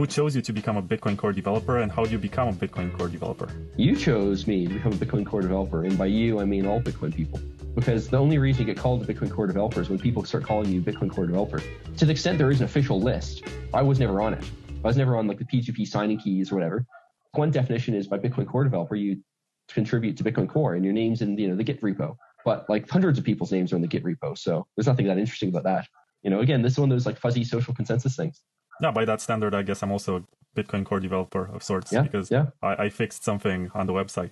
Who chose you to become a Bitcoin Core developer, and how do you become a Bitcoin Core developer? You chose me to become a Bitcoin Core developer, and by you, I mean all Bitcoin people. Because the only reason you get called a Bitcoin Core developer is when people start calling you Bitcoin Core developer. To the extent there is an official list, I was never on it. I was never on like the PGP signing keys or whatever. One definition is by Bitcoin Core developer, you contribute to Bitcoin Core, and your name's in you know the Git repo. But like hundreds of people's names are in the Git repo, so there's nothing that interesting about that. You know, again, this is one of those like fuzzy social consensus things. Yeah, by that standard, I guess I'm also a Bitcoin Core developer of sorts Yeah, because yeah. I, I fixed something on the website.